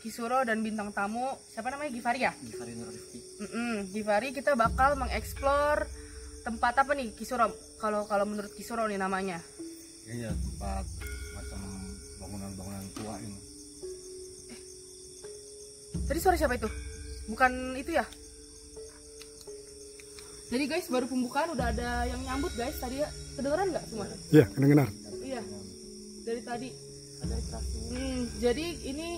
Kisuro dan bintang tamu siapa namanya Givari ya? Givari Nur Rifki. Mm-mm, Givari kita bakal mengeksplor tempat apa nih Kisuro? Kalau kalau menurut Kisuro nih namanya? Iya tempat macam bangunan-bangunan tua ini. Tadi suara siapa itu? Bukan itu ya? Jadi guys baru pembukaan udah ada yang nyambut guys tadi ya kedengeran nggak semua? Iya, kedengeran. Iya dari tadi. Ada. Hmm, jadi ini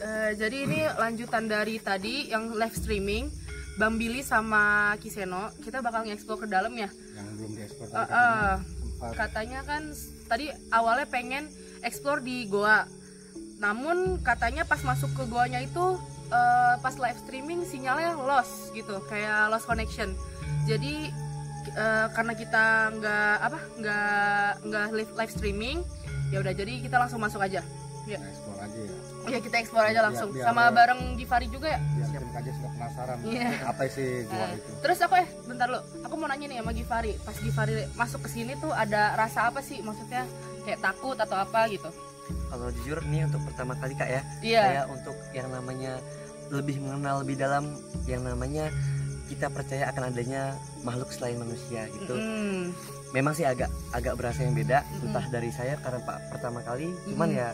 eh, jadi ini lanjutan dari tadi yang live streaming Bang Billy sama Kiseno kita bakal nge-explore ke dalam ya. Yang belum diekspor Eh, tadi eh, katanya kan tadi awalnya pengen explore di goa. Namun katanya pas masuk ke goanya itu eh, pas live streaming sinyalnya lost gitu, kayak lost connection. Jadi eh, karena kita nggak apa nggak nggak live, live streaming, ya udah jadi kita langsung masuk aja. Ya, kita eksplor aja ya. ya kita explore aja Biar- langsung biar- sama biar- bareng Givari juga ya. Biar tim kaja sudah penasaran Iya. apa sih gua Nah, itu. Terus aku eh bentar lo, aku mau nanya nih sama Givari. Pas Givari masuk ke sini tuh ada rasa apa sih? Maksudnya kayak takut atau apa gitu? Kalau jujur nih untuk pertama kali kak ya, Iya. saya untuk yang namanya lebih mengenal lebih dalam yang namanya kita percaya akan adanya makhluk selain manusia gitu. Mm, Memang sih agak agak berasa yang beda, Mm-mm. entah dari saya karena pak pertama kali, cuman Mm-mm. ya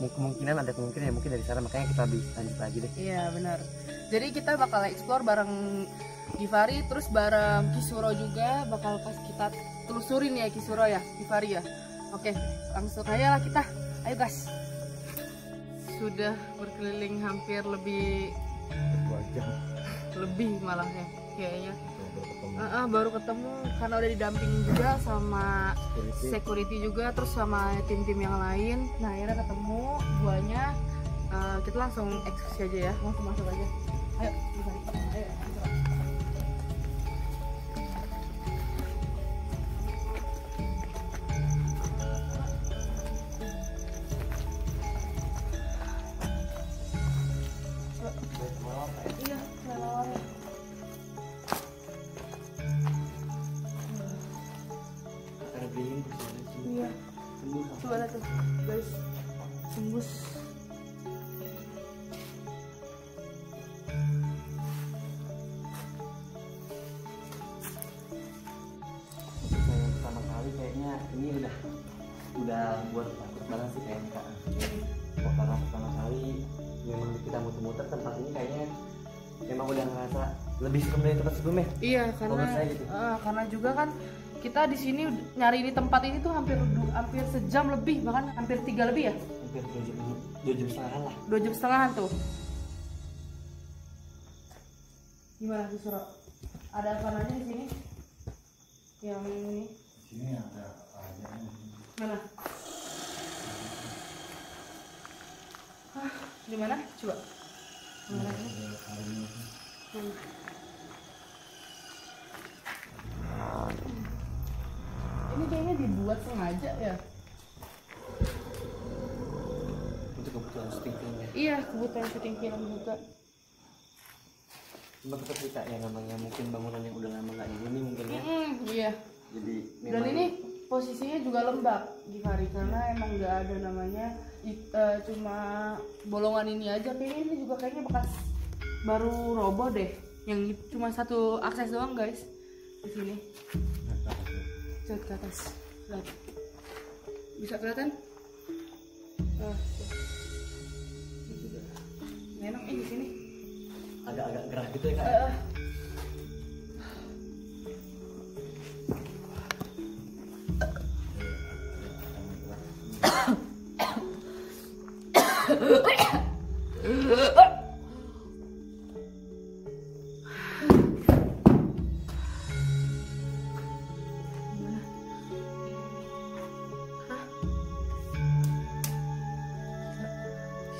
mu- kemungkinan ada kemungkinan ya mungkin dari sana makanya kita lebih lanjut lagi deh. Iya benar. Jadi kita bakal explore bareng Givari, terus bareng Kisuro juga bakal pas kita telusurin ya Kisuro ya, Givari ya. Oke, langsung aja lah kita. Ayo gas. Sudah berkeliling hampir lebih Dua jam lebih malah ya kayaknya. baru ketemu. Ah, ah, baru ketemu karena udah didampingin juga sama security. security juga terus sama tim-tim yang lain. Nah akhirnya ketemu duanya Eh, kita langsung eksekusi aja ya langsung masuk aja. Ayo ayo lebih serem dari tempat sebelumnya? Iya karena gitu. eh, karena juga kan kita di sini nyari di tempat ini tuh hampir hampir sejam lebih bahkan hampir tiga lebih ya? Hampir dua jam dua jam setengah lah. Dua jam setengahan tuh. Gimana disuruh ada apa aja di sini? Yang ini? Sini ada aja mana? Ah di mana? Coba. Mana? Ini? Hmm. ini dibuat sengaja ya. Untuk kebutuhan syuting filmnya iya kebutuhan syuting film juga cuma tetap kita yang namanya mungkin bangunan yang udah lama nggak dihuni mungkin ya. Mm, iya. Jadi dan ini posisinya juga lembab Givari karena emang nggak ada namanya i- eh, cuma bolongan ini aja. Kayaknya ini juga kayaknya bekas baru roboh deh. Yang cuma satu akses doang guys di sini. Lihat ke atas lihat bisa kelihatan? Ah, tuh. Ini enak eh di sini. Agak-agak gerah gitu ya kak? Eh, Gimana?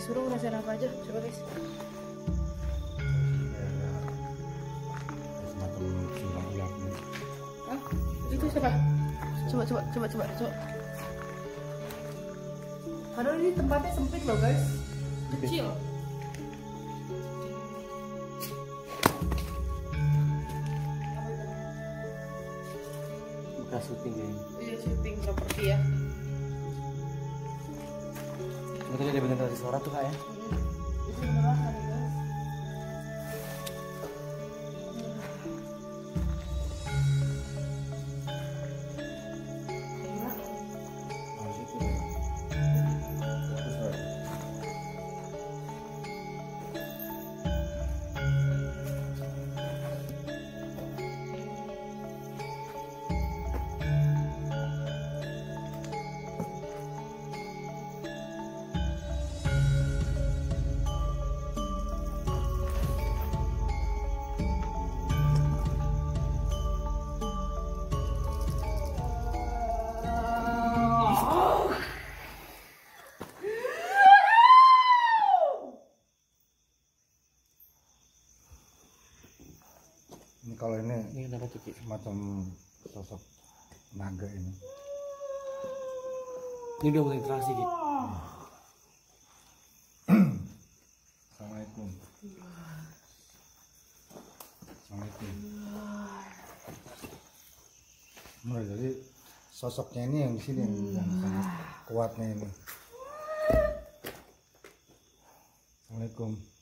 Disuruh ngerasain apa aja? Coba guys. Hah? Itu siapa? Coba, coba, coba, coba, coba. Padahal ini tempatnya sempit loh guys. Kecil. bekas syuting ya Iya syuting properti ya. Suara tuh kak ya semacam sosok naga ini. Ini udah mulai interaksi Ki. Assalamualaikum. Assalamualaikum. Nah, jadi sosoknya ini yang di sini yang, yang sangat kuatnya ini. Assalamualaikum.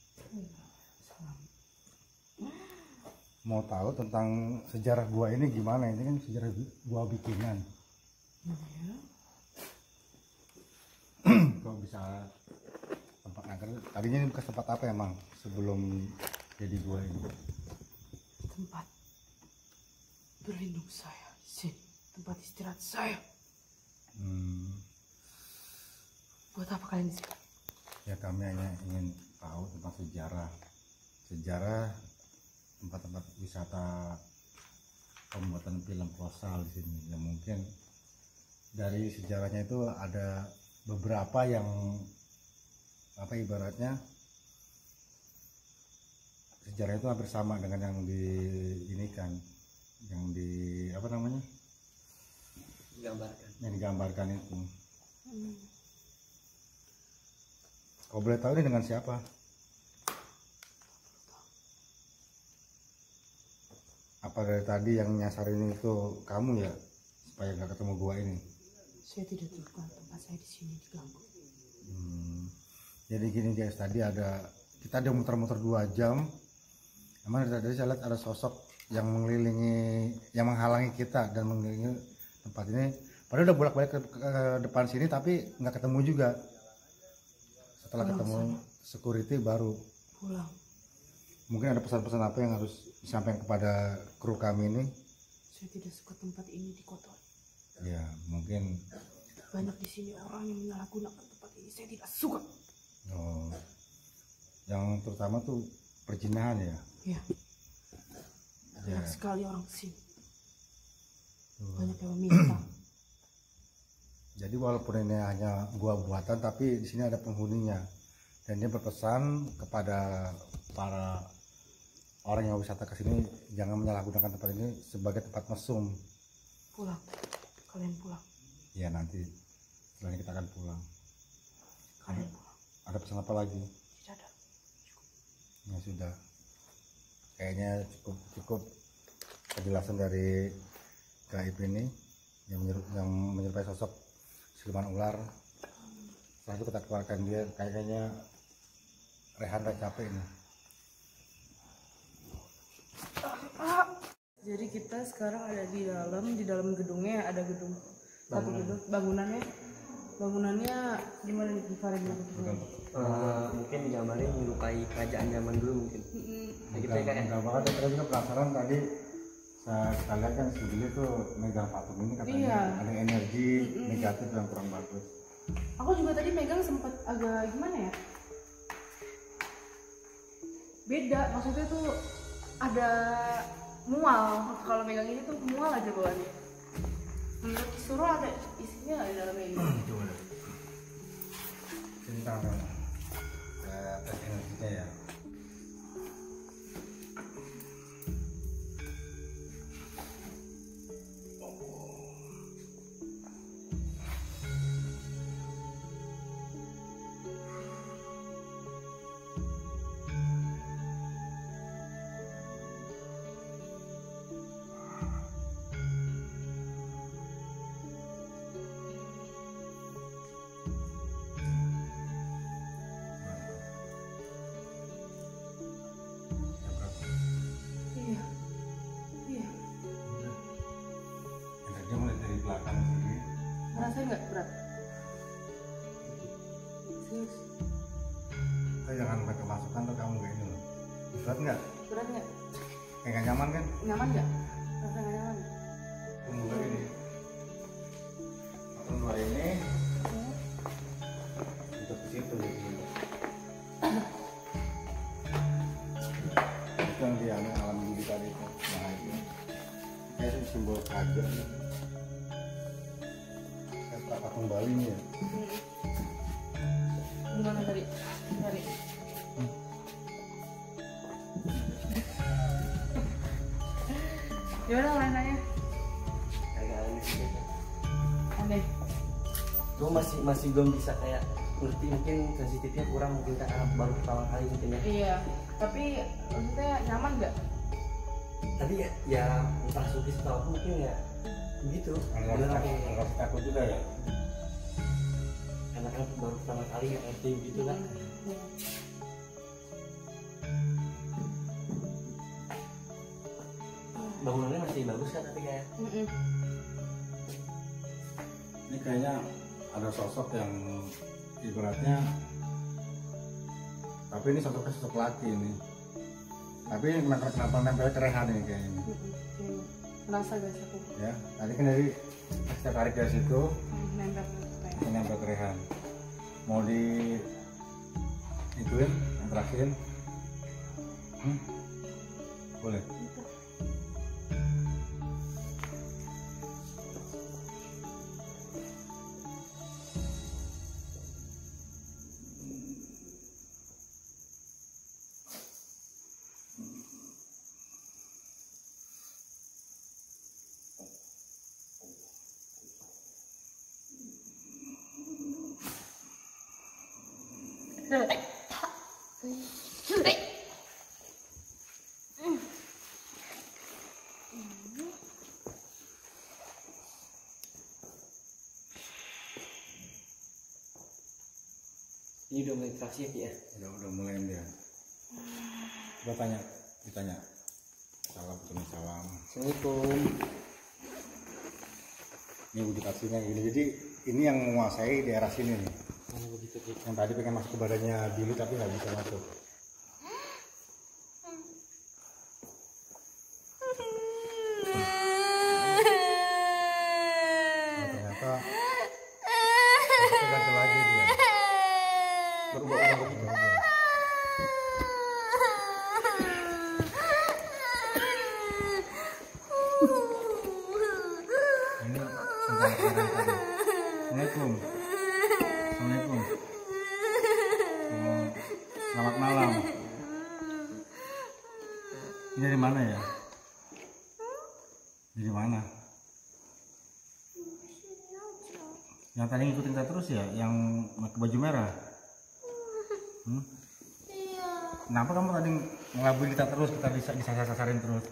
Mau tahu tentang sejarah gua ini gimana? Ini kan sejarah gua bikinan. Kok bisa tempat nagar? Tadinya ini bekas tempat apa emang sebelum jadi gua ini? tempat berlindung saya sini tempat istirahat saya Hmm, buat apa kalian sini ya kami hanya ingin tahu tentang sejarah, sejarah tempat-tempat wisata pembuatan film kolosal di sini. Yang mungkin dari sejarahnya itu ada beberapa yang apa ibaratnya sejarah itu hampir sama dengan yang di ini kan yang di apa namanya Gambarkan. yang digambarkan itu Kau boleh tahu ini dengan siapa? Apa dari tadi yang nyasarin itu kamu ya? Supaya nggak ketemu gua ini. saya tidak suka tempat saya di sini diganggu Hmm. Jadi gini guys, tadi ada kita ada muter-muter dua jam. Emang dari tadi saya lihat ada sosok yang mengelilingi, yang menghalangi kita dan mengelilingi tempat ini. Padahal udah bolak-balik ke, ke depan sini tapi nggak ketemu juga. Setelah Pulang ketemu security baru pulang mungkin ada pesan-pesan apa yang harus disampaikan kepada kru kami ini. Saya tidak suka tempat ini dikotori ya mungkin. Banyak di sini orang yang menyalahgunakan tempat ini. Saya tidak suka. Oh, yang terutama tuh perjinahan ya? Ya. Ya. Banyak sekali orang ke sini tuh. banyak yang meminta. Jadi walaupun ini hanya gua buatan tapi di sini ada penghuninya. Dan dia berpesan kepada para orang yang wisata ke sini jangan menyalahgunakan tempat ini sebagai tempat mesum. Pulang. Kalian pulang. Ya nanti setelah kita akan pulang. Kalian pulang. ada pesan apa lagi? Tidak ada. Ya sudah. Kayaknya cukup cukup penjelasan dari gaib ini yang yang menyerupai sosok siluman ular. Setelah itu kita keluarkan dia. Kayaknya Rehan udah capek ini jadi kita sekarang ada di dalam di dalam gedungnya ada gedung. Satu gedung bangunannya. Bangunannya gimana nih Farid? Eh, mungkin digambarin menyerupai kerajaan zaman dulu mungkin. Ya, gitu ya, Kak, ya? enggak banget. Kita juga penasaran tadi saya kita lihat kan studio tuh megang patung ini katanya Iya. ada energi negatif yang kurang bagus. Aku juga tadi megang sempat agak gimana ya? Beda maksudnya tuh ada mual. Kalau megang ini tuh mual aja bawaannya. Menurut suruh ada isinya nggak di dalamnya ini? Coba deh. Cerita dong Eh, tes energinya ya ngerasain nggak berat serius Kita jangan sampai kemasukan tuh kamu kayak ini loh. Berat nggak? berat nggak Kayak nggak nyaman kan? nyaman nggak rasa gimana tadi? Dari gimana mainannya agak aneh gitu. aneh. Gue masih masih belum bisa kayak ngerti mungkin sensitifnya kurang mungkin karena baru pertama kali mungkin ya. Iya tapi maksudnya nyaman nggak? Tadi ya, ya entah sukis atau mungkin ya begitu. Anggap anggap takut juga ya. Karena kan baru pertama kali ngerti gitu kan bangunannya masih bagus kan tapi kayak. Ini kayaknya ada sosok yang ibaratnya tapi ini sosoknya sosok laki ini. Tapi kenapa kenapa nempel ke rehan ini kayaknya. Ngerasa guys aku Ya, tadi kan dari kita tarik dari situ kayak nempel ke rehan. Mau di ituin, yang terakhir. Hmm? Boleh. Ini udah mulai interaksi ya Ki, ya Udah udah mulai dia. Coba tanya, ditanya. Salam, salam. assalamualaikum Ini udah kasihnya gini. Jadi ini yang menguasai daerah sini nih. oh begitu Ki. Yang tadi pengen masuk ke badannya Billy tapi nggak bisa masuk. Oh, ternyata ternyata ganti lagi dia. berubah-ubah begitu Berubah. Ini tentang makanan tadi. Assalamualaikum. Assalamualaikum. Oh, Selamat malam. Ini dari mana ya? Dari mana? Yang tadi ngikutin kita terus ya, yang pakai baju merah. Hmm? Kenapa kamu tadi ngelabuin kita terus, kita bisa disasar-sasarin terus?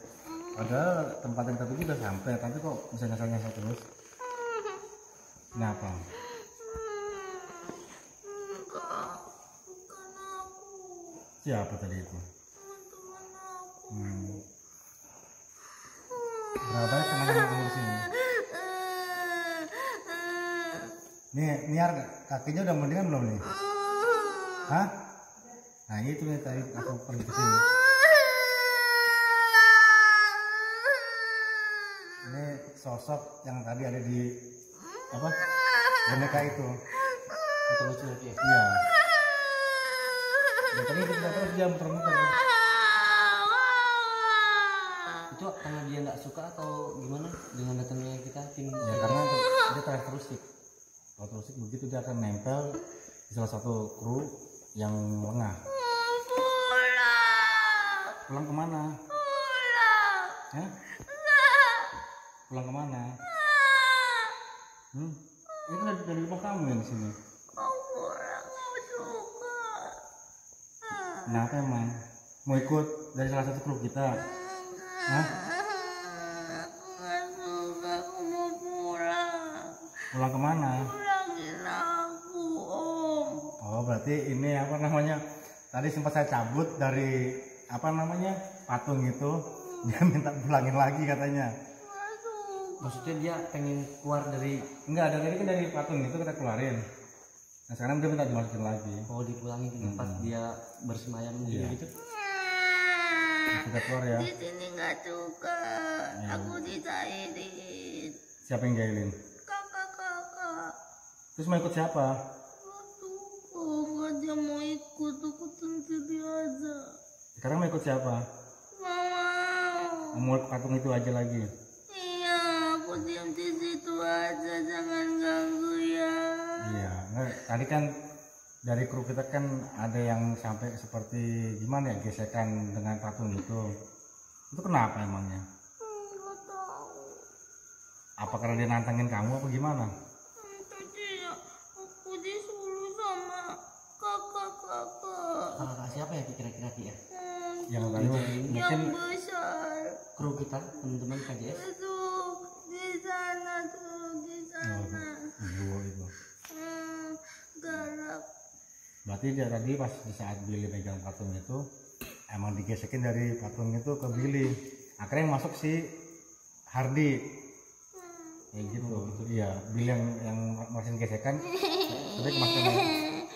Padahal tempat yang tadi udah sampai, tapi kok bisa nyasar-nyasar terus? Kenapa? Siapa tadi itu? Hmm. Berapa banyak teman-teman di sini? Nih, Niar kakinya udah mendingan belum nih? Hah? Nah itu nih tadi aku pergi ke sini. Ini sosok yang tadi ada di apa? Boneka itu. foto lucu ya Ki, ya kita terus dia muter-muter. itu karena dia nggak suka atau gimana dengan datangnya kita tim Ya karena dia karakteristik. Karakteristik begitu dia akan nempel di salah satu kru yang lengah. Pulang ke mana? Ya? Pulang ke mana? Hmm? Ini kan dari, rumah kamu ya di sini. Kenapa emang? Mau ikut dari salah satu kru kita? Hah? Pulang ke mana? Oh berarti ini apa namanya? Tadi sempat saya cabut dari apa namanya patung itu. Dia minta pulangin lagi katanya. maksudnya dia pengen keluar dari enggak dari kan dari patung itu kita keluarin nah sekarang dia minta dimasukin lagi oh dipulangin ke tempat dia bersemayam gitu Iya. gitu kita keluar ya Di sini nggak suka. Aku ditairin. siapa yang jahilin Kakak-kakak. terus mau ikut siapa Oh, nggak dia mau ikut. Aku sendiri aja. sekarang mau ikut siapa Mama. mau ke patung itu aja lagi Iya, aku diam di situ aja. Jangan tadi kan dari kru kita kan ada yang sampai seperti gimana ya gesekan dengan patung itu itu kenapa emangnya Nggak tahu. apa karena dia nantangin kamu apa gimana Hmm, Tadi ya, aku disuruh sama kakak-kakak. kakak siapa ya kira-kira Ki, ya Hmm, yang tadi mungkin yang besar. kru kita teman-teman KJS Itu di sana tuh, di sana. ibu itu Hmm, galak. Berarti dia tadi pas di saat Billy pegang patung itu emang digesekin dari patung itu ke Billy akhirnya yang masuk si Hardy Hmm. kayak gitu iya Billy yang yang masukin gesekan tapi kemasukan ini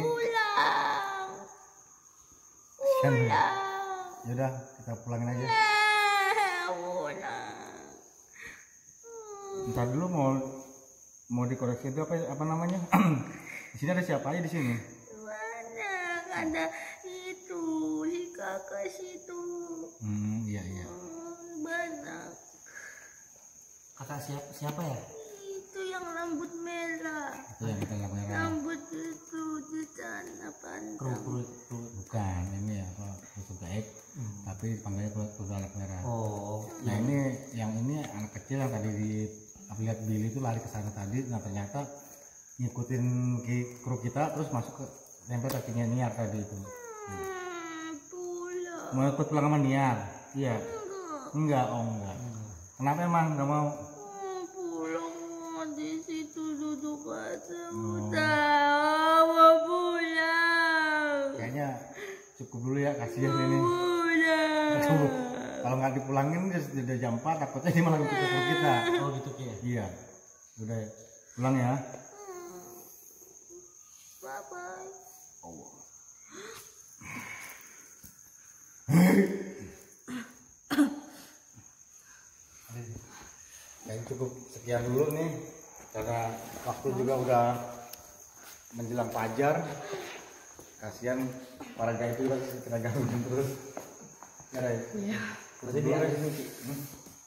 Pulang. kan Pulang. yaudah kita pulangin aja Ah. Hmm, ntar dulu mau mau dikoreksi itu apa apa namanya di sini ada siapa aja di sini ada itu si kakak situ. hmm iya iya Hmm, Banyak. kakak siapa siapa ya Itu yang rambut merah. itu yang kita nggak merah Rambut itu di sana kru pantang. kru kru bukan ini apa khusus gaib tapi panggilnya anak merah oh Nah ini yang ini anak kecil yang tadi di aku lihat Billy itu lari ke sana tadi, nah ternyata ngikutin kru kita terus masuk ke nempel kakinya Niar tadi itu. Hmm. Mau ikut pulang sama Niar? Iya. Enggak. Enggak, oh enggak. Kenapa emang nggak mau? Pulang mau di situ duduk aja Oh. udah mau pulang Kayaknya cukup dulu ya, kasihan ini. Kalau nggak dipulangin dia sudah jam 4, takutnya dia malah kita. oh gitu ya Iya. Udah pulang ya. Kayaknya cukup sekian dulu nih karena waktu juga udah menjelang fajar. Kasihan para guys itu kita gangguin terus. Ya, Ray. iya berarti di akhir ini Ki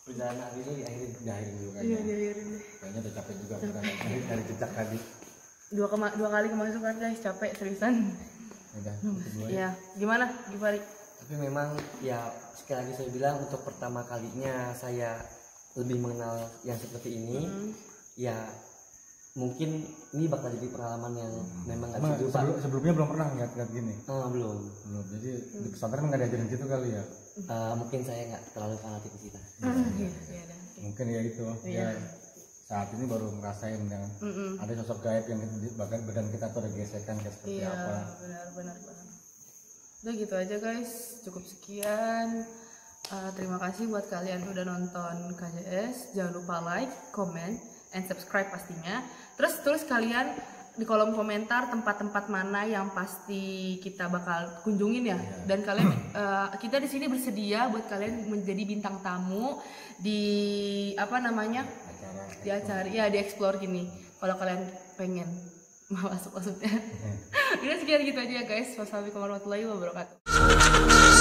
perjalanan hari ini diakhirin Diakhirin dulu iya kayaknya. diakhirin Kayaknya udah capek juga kita dari, jejak tadi. dua kema dua kali kemasukan guys capek seriusan Udah, dulu ya. iya gimana Givari tapi memang ya sekali lagi saya bilang untuk pertama kalinya saya lebih mengenal yang seperti ini Hmm. ya mungkin ini bakal jadi pengalaman yang memang nggak Emang bisa sebelum- sebelumnya belum pernah ngeliat-ngeliat gini. Oh, belum Belum. Jadi di pesantren nggak diajarin gitu kali ya. Eh, mungkin saya nggak terlalu fanatik ke kita iya iya dah Mungkin ya itu. Iya. Ya saat ini baru ngerasain yang Mm-mm. ada sosok gaib yang di bahkan badan kita tuh ada gesekan kayak seperti Iya, apa. benar benar benar. Udah gitu aja guys, cukup sekian. Uh, terima kasih buat kalian udah nonton KJS. Jangan lupa like, comment, and subscribe pastinya. Terus tulis kalian di kolom komentar tempat-tempat mana yang pasti kita bakal kunjungin ya. Dan kalian uh, kita di sini bersedia buat kalian menjadi bintang tamu di apa namanya? Acara di acara ya di explore gini kalau kalian pengen masuk maksudnya. Udah sekian gitu aja ya guys. Wassalamualaikum warahmatullahi wabarakatuh